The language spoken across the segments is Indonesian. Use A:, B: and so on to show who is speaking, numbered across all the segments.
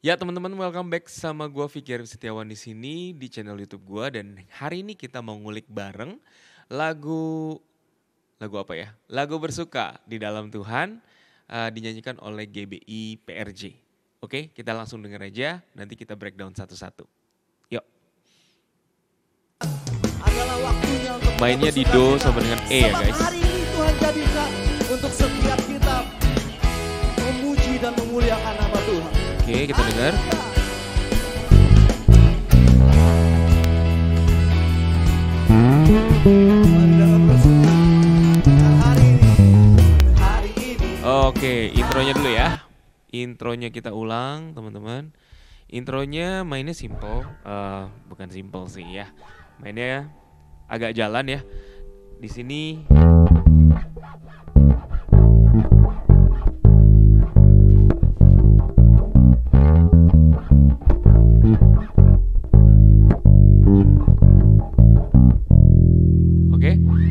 A: Ya teman-teman welcome back sama gua Fikir Setiawan di sini di channel YouTube gua dan hari ini kita mau ngulik bareng lagu lagu apa ya? Lagu bersuka di dalam Tuhan uh, dinyanyikan oleh GBI PRJ. Oke, kita langsung denger aja nanti kita breakdown satu-satu. Yuk. Mainnya di do sama dengan E ya guys.
B: Hari ini Tuhan jadikan untuk setiap kita memuji dan memuliakan nama Tuhan.
A: Oke, kita dengar. Oke, intronya dulu ya. Intronya kita ulang, teman-teman. Intronya mainnya simple, eh, bukan simple sih ya. Mainnya agak jalan ya. Di sini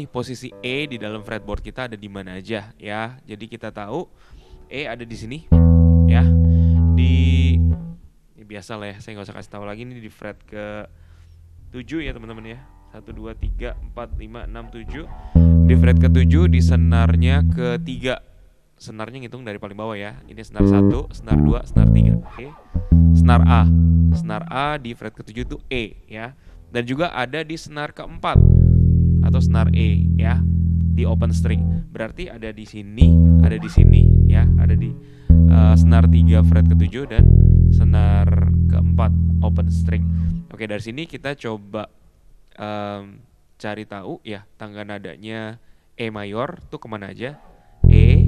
A: posisi E di dalam fretboard kita ada di mana aja ya. Jadi kita tahu E ada di sini ya. Di ini biasa lah ya, saya nggak usah kasih tahu lagi ini di fret ke 7 ya teman-teman ya. 1 2 3 4 5 6 7. Di fret ke 7 di senarnya ke 3. Senarnya ngitung dari paling bawah ya. Ini senar 1, senar 2, senar 3. Oke. Senar A. Senar A di fret ke 7 itu E ya. Dan juga ada di senar keempat atau senar E ya di open string. Berarti ada di sini, ada di sini ya, ada di uh, senar 3 fret ke-7 dan senar keempat open string. Oke, dari sini kita coba em, cari tahu ya tangga nadanya E mayor tuh ke mana aja? E,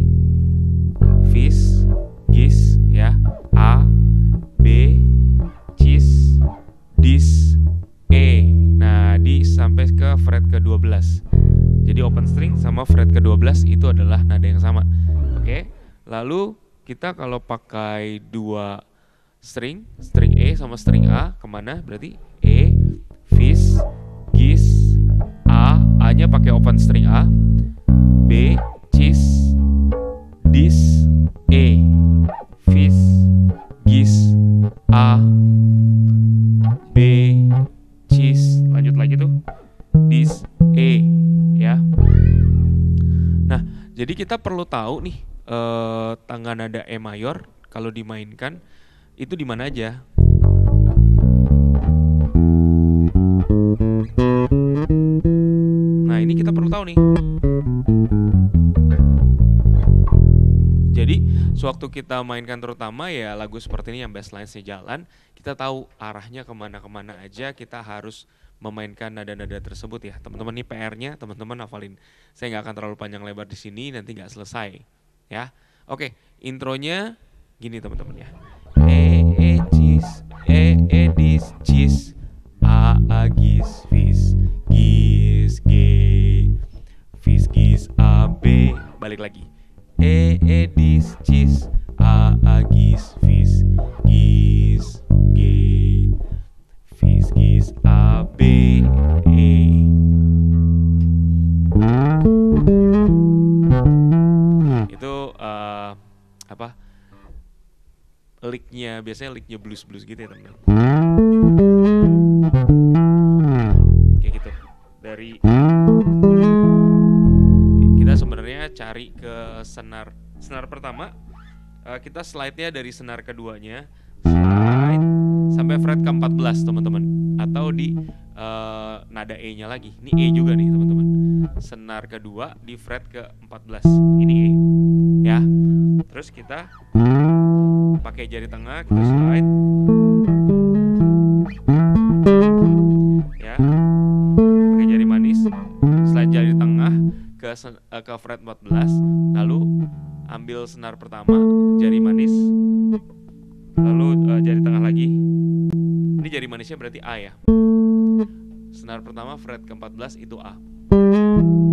A: Fis, Gis ya, A, B, Cis, sampai ke fret ke-12. Jadi open string sama fret ke-12 itu adalah nada yang sama. Oke. Lalu kita kalau pakai dua string, string E sama string A ke mana? Berarti E, Fis, Gis, A, A-nya pakai open string A, B, Cis, Dis, jadi kita perlu tahu nih eh, tangga nada E mayor kalau dimainkan itu di mana aja. Nah, ini kita perlu tahu nih. Jadi, sewaktu kita mainkan terutama ya lagu seperti ini yang bassline-nya jalan, kita tahu arahnya ke mana-kemana aja, kita harus memainkan nada-nada tersebut ya. Teman-teman ini PR-nya, teman-teman hafalin. Saya nggak akan terlalu panjang lebar di sini, nanti nggak selesai. Ya, oke. Intronya gini teman-teman ya. E e cis, e e dis cis, a a gis fis, gis g, fis gis a b, balik lagi. E e dis cis, a a gis fis, Biasanya licknya blues blues gitu ya teman. Kayak gitu. Dari kita sebenarnya cari ke senar senar pertama eh, kita slide-nya dari senar keduanya slide sampai fret ke-14 teman-teman atau di eh, nada E-nya lagi. Ini E juga nih teman-teman. Senar kedua di fret ke-14. Ini E. Ya. Terus kita pakai jari tengah kita slide. Ya. Pakai jari manis, slide jari tengah ke eh, ke fret 14, lalu ambil senar pertama, jari manis, lalu eh, jari tengah lagi. Ini jari manisnya berarti A ya. Senar pertama fret ke-14 itu A.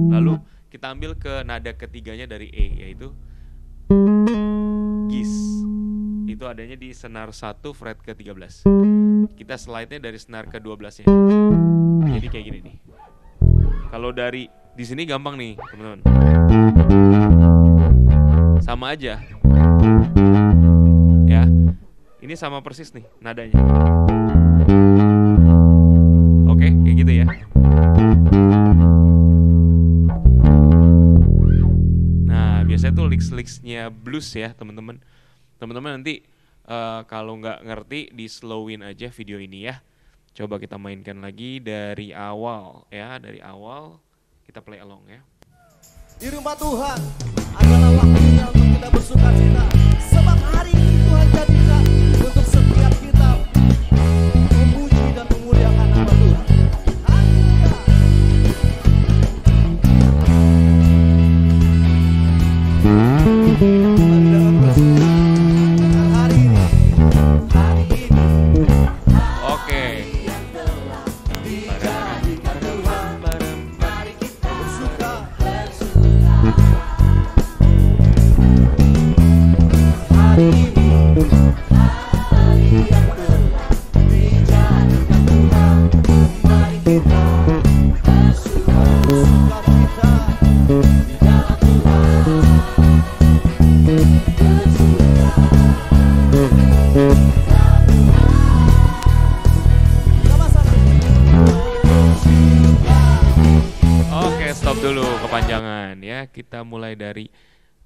A: Lalu kita ambil ke nada ketiganya dari E yaitu Itu adanya di senar 1 fret ke-13. Kita slide-nya dari senar ke-12-nya. Jadi kayak gini nih. Kalau dari di sini gampang nih, teman-teman. Sama aja. Ya. Ini sama persis nih nadanya. Oke, kayak gitu ya. Nah, biasanya tuh licks-licksnya blues ya, teman-teman. Teman-teman nanti eh, kalau nggak ngerti di slowin aja video ini ya. Coba kita mainkan lagi dari awal ya, dari awal kita play along ya.
B: Di rumah Tuhan adalah waktunya untuk kita bersuka cita. Sebab hari ini Tuhan jadikan
A: dulu kepanjangan ya. Kita mulai dari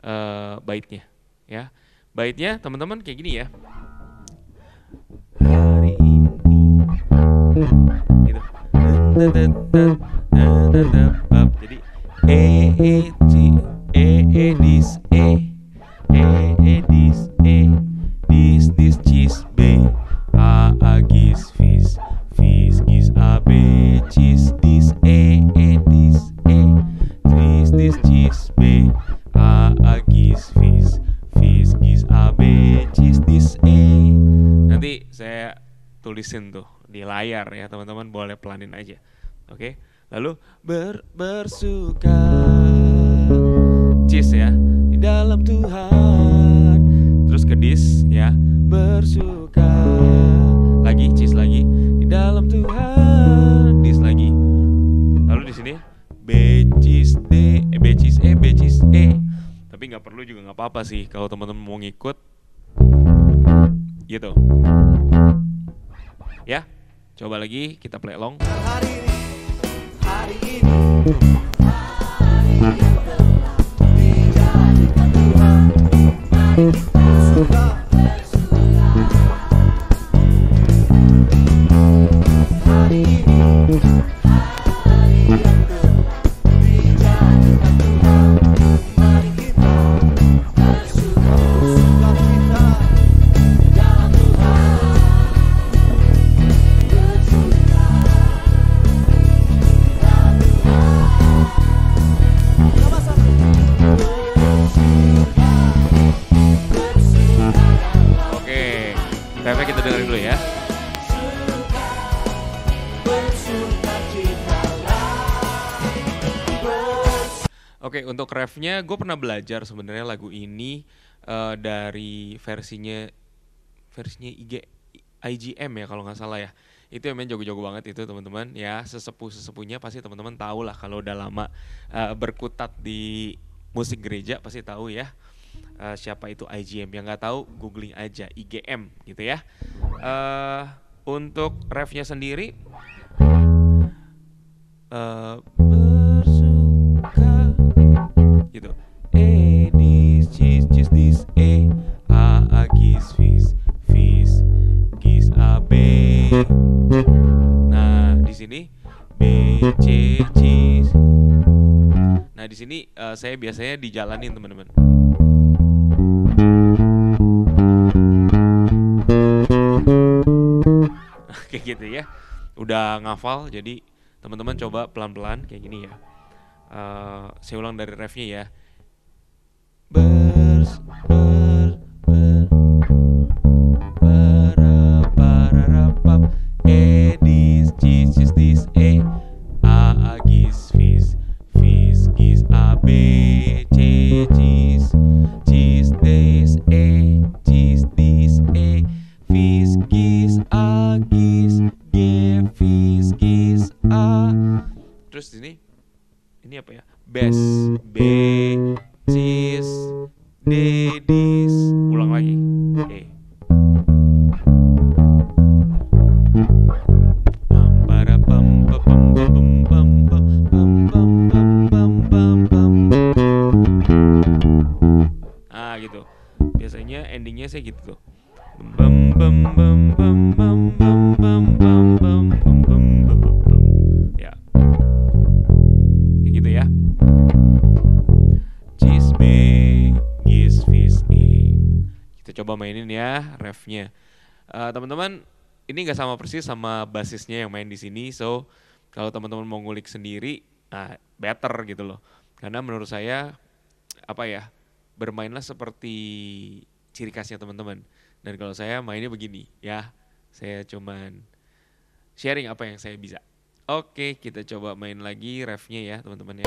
A: eh, baitnya ya. Baitnya teman-teman kayak gini ya. Hari ini gitu. Jadi e e c e e dis e e e dis e dis dis cis b a a gis fis fis gis a b cis dis e e dis dis cis b a a gis fis fis gis a b cis dis e. Nanti saya tulisin tuh di layar ya teman-teman boleh pelanin aja. Oke lalu ber bersuka. Cis ya di dalam Tuhan. Terus ke dis ya bersuka. Lagi cis lagi di dalam Tuhan. Dis lagi. Lalu di sini B cis D eh, B cis E B cis E tapi nggak perlu juga nggak apa-apa sih kalau teman-teman mau ngikut gitu ya coba lagi kita play along
B: hari ini hari ini
A: Oke, untuk refnya gue pernah belajar sebenarnya lagu ini eh, dari versinya versinya IG IGM ya kalau nggak salah ya. Itu yang jago-jago banget itu teman-teman ya sesepuh sesepuhnya pasti teman-teman tahu lah kalau udah lama eh, berkutat di musik gereja pasti tahu ya eh, siapa itu IGM yang nggak tahu googling aja IGM gitu ya. eh untuk refnya sendiri bersuka gitu. E dis cis cis dis e a a gis fis fis gis a b. Nah di sini b c cis nah di sini eh, saya biasanya dijalanin teman-teman. Kayak gitu ya. Udah ngafal jadi teman-teman coba pelan-pelan kayak gini ya Eh, saya ulang dari refnya ya. Ber ber ini apa ya? Bes b ya refnya. Eh, teman-teman, ini nggak sama persis sama basisnya yang main di sini. So, kalau teman-teman mau ngulik sendiri, nah better gitu loh. Karena menurut saya apa ya bermainlah seperti ciri khasnya teman-teman. Dan kalau saya mainnya begini ya, saya cuman sharing apa yang saya bisa. Oke, kita coba main lagi refnya ya teman-teman ya.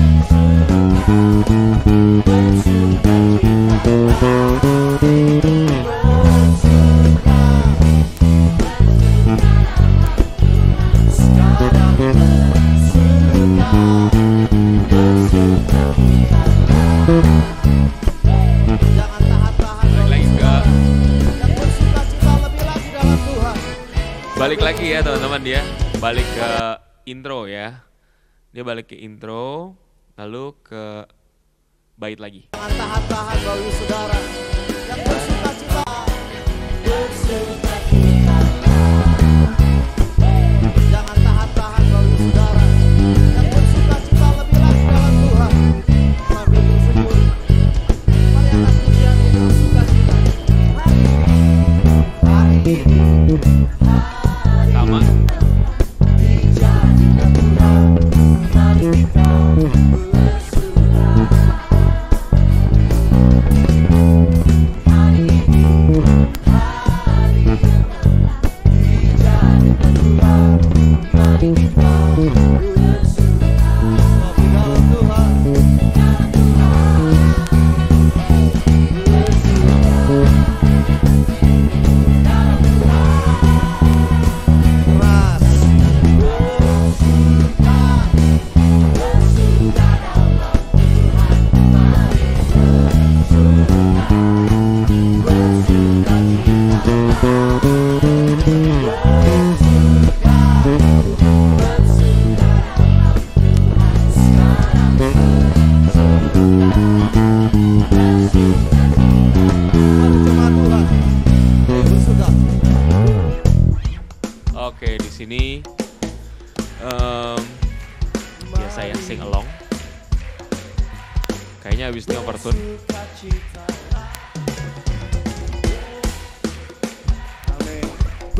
A: intro ya dia balik ke intro lalu ke bait lagi
B: tahan-tahan Ibu Saudara.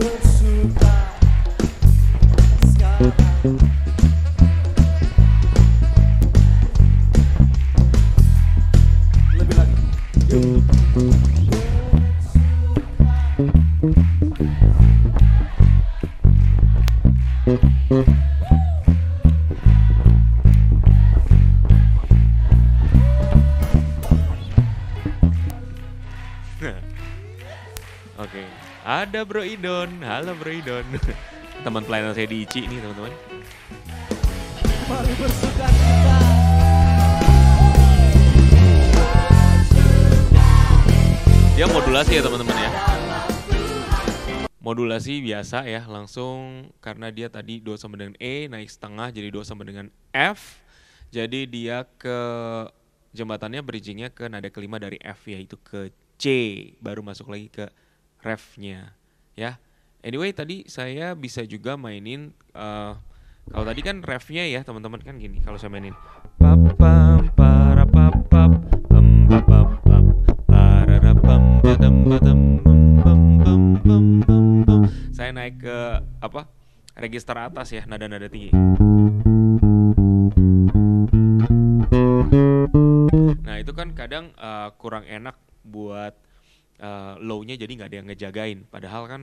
B: will soon fly.
A: Skyline. Ada Bro Idon. Halo Bro Idon. Teman pelayanan saya di ICI nih teman-teman.
B: Mari
A: dia modulasi ya teman-teman ya. Modulasi biasa ya langsung karena dia tadi do sama dengan E naik setengah jadi do sama dengan F. Jadi dia ke jembatannya bridgingnya ke nada kelima dari F yaitu ke C. Baru masuk lagi ke refnya ya. Anyway tadi saya bisa juga mainin eh, kalau tadi kan refnya ya teman-teman. Kan gini kalau saya mainin. Para bam. saya naik ke apa register atas ya nada-nada tinggi. Nah itu kan kadang eh, kurang enak buat eh, low-nya jadi nggak ada yang ngejagain. Padahal kan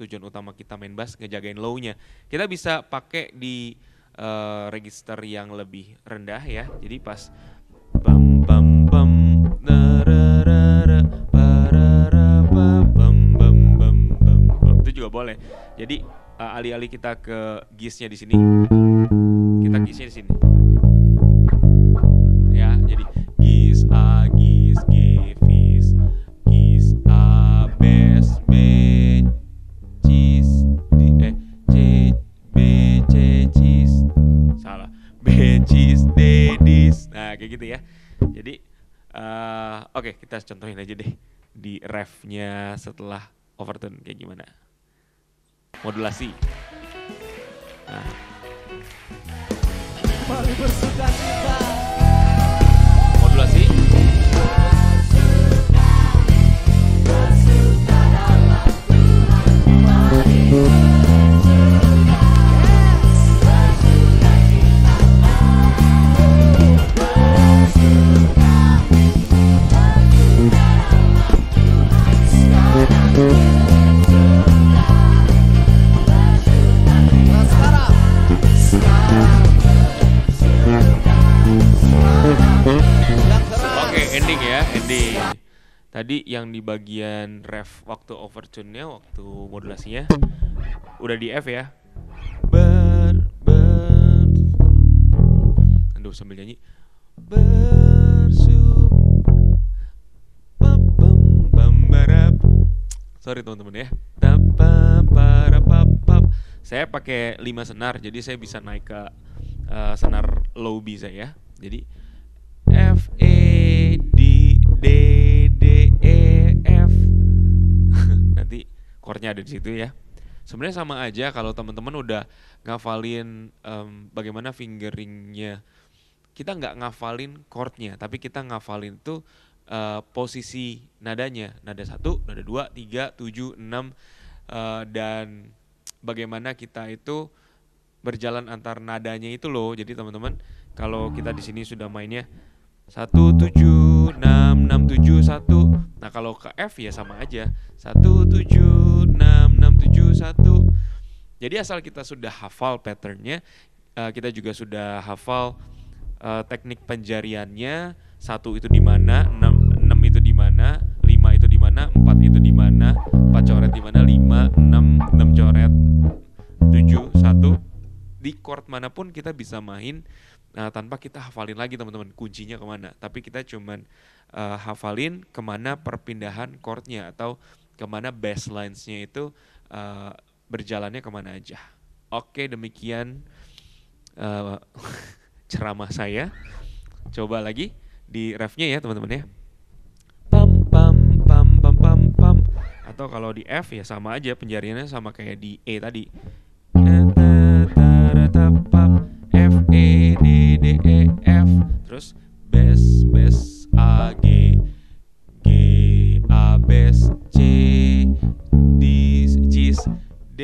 A: tujuan utama kita main bass ngejagain low-nya. Kita bisa pakai di eh, register yang lebih rendah ya. Jadi pas bam bam bam nararara, parara, ba, bam bam bam bam bam. Itu juga boleh. Jadi eh, alih-alih kita ke gisnya di sini. Kita gisnya di sini. Ya jadi gis a gis becis dedis nah kayak gitu ya jadi uh, oke okay, kita contohin aja deh di refnya setelah overtone kayak gimana modulasi nah.
B: Mari.
A: Modulasi. Ending ya, ending. Tadi yang di bagian ref waktu overtune-nya, waktu modulasinya udah di F ya. Ber ber Aduh sambil nyanyi. Bersuk Sorry teman-teman ya. Saya pakai 5 senar jadi saya bisa naik ke eh, senar low B saya. Jadi F E D D D E F. Nanti chordnya ada di situ ya. Sebenarnya sama aja kalau teman-teman udah ngafalin em, bagaimana fingeringnya. Kita nggak ngafalin chordnya, tapi kita ngafalin tuh eh, posisi nadanya. Nada satu, nada dua, tiga, tujuh, enam, eh, dan bagaimana kita itu berjalan antar nadanya itu loh. Jadi teman-teman kalau kita di sini sudah mainnya satu tujuh enam enam tujuh satu. Nah kalau ke F ya sama aja satu tujuh enam enam tujuh satu. Jadi asal kita sudah hafal patternnya, eh, kita juga sudah hafal eh, teknik penjariannya. Satu itu di mana, di mana, empat itu di mana, empat coret di mana, lima enam enam coret, tujuh satu. Di chord mana pun kita bisa main Nah, tanpa kita hafalin lagi teman-teman kuncinya ke mana. Tapi kita cuman eh, hafalin ke mana perpindahan chordnya atau ke mana basslines-nya itu eh, berjalannya ke mana aja. Oke, demikian eh, ceramah saya. Coba lagi di refnya ya teman-teman ya. Atau kalau di F ya sama aja penjariannya sama kayak di E tadi. F E D D E F terus bes bes A G G A bes C D E D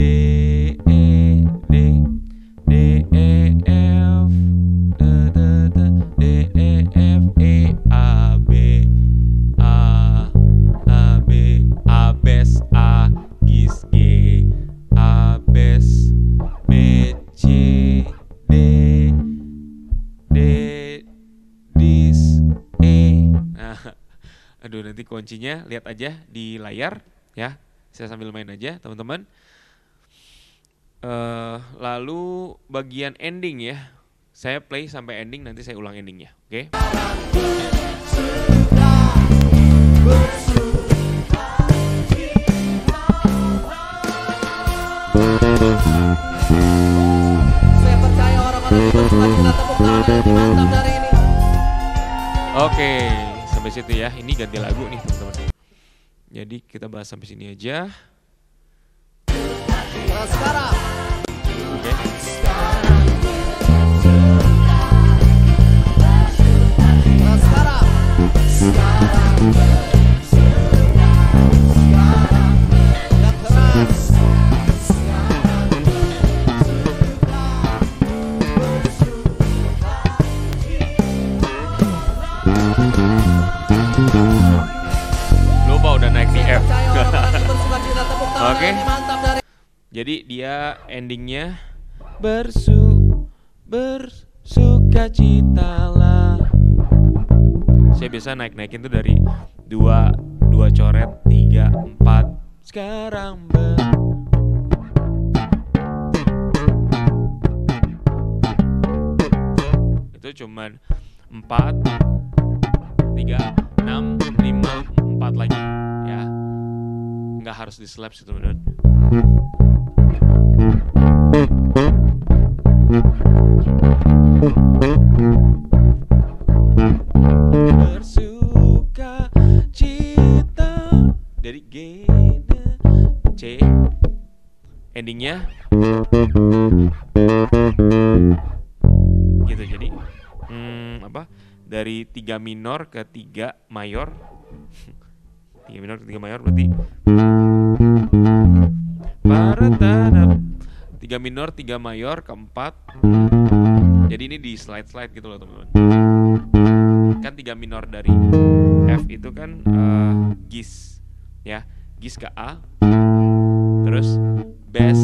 A: kuncinya lihat aja di layar ya saya sambil main aja teman-teman Eh, lalu bagian ending ya saya play sampai ending nanti saya ulang endingnya oke
B: mantap dari ini
A: Oke, sampai situ ya. Ini ganti lagu nih, teman-teman. Jadi kita bahas sampai sini aja.
B: Nah
A: Oke.
B: Nah
A: Oke.
B: dari
A: Jadi dia endingnya bersu bersuka citalah. Saya biasa naik naikin tuh dari dua dua coret tiga empat sekarang ber itu cuman empat tiga enam lima empat lagi nggak harus di slap sih teman-teman bersuka cita. Dari G C. Endingnya. Gitu jadi hmm, apa? Dari tiga minor ke tiga mayor. tiga minor tiga mayor berarti. Tiga minor tiga mayor keempat. Jadi ini di slide slide gitu loh teman-teman. Kan tiga minor dari F itu kan uh, gis. Ya gis ke A. Terus bass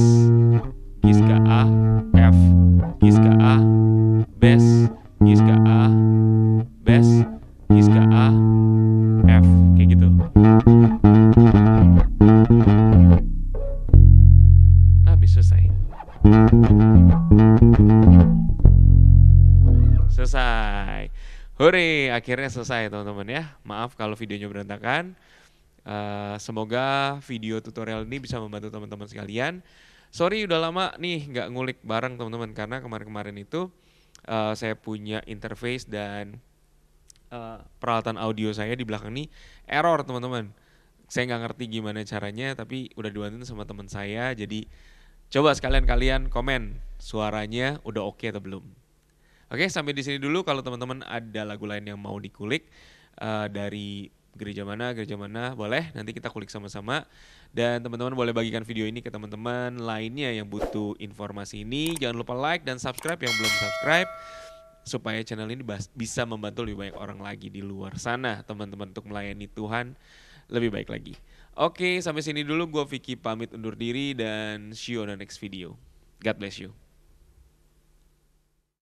A: akhirnya selesai teman-teman ya. Maaf kalau videonya berantakan. Uh, semoga video tutorial ini bisa membantu teman-teman sekalian. Sorry udah lama nih nggak ngulik bareng teman-teman karena kemarin-kemarin itu uh, saya punya interface dan uh, peralatan audio saya di belakang ini error teman-teman. Saya nggak ngerti gimana caranya tapi udah dibantuin sama teman saya. Jadi coba sekalian kalian komen suaranya udah oke okay atau belum. Oke, sampai di sini dulu. Kalau teman-teman ada lagu lain yang mau dikulik uh, dari gereja mana, gereja mana, boleh. Nanti kita kulik sama-sama. Dan teman-teman boleh bagikan video ini ke teman-teman lainnya yang butuh informasi ini. Jangan lupa like dan subscribe yang belum subscribe supaya channel ini bisa membantu lebih banyak orang lagi di luar sana, teman-teman untuk melayani Tuhan lebih baik lagi. Oke, sampai sini dulu. Gue Vicky pamit undur diri dan see you on the next video. God bless you.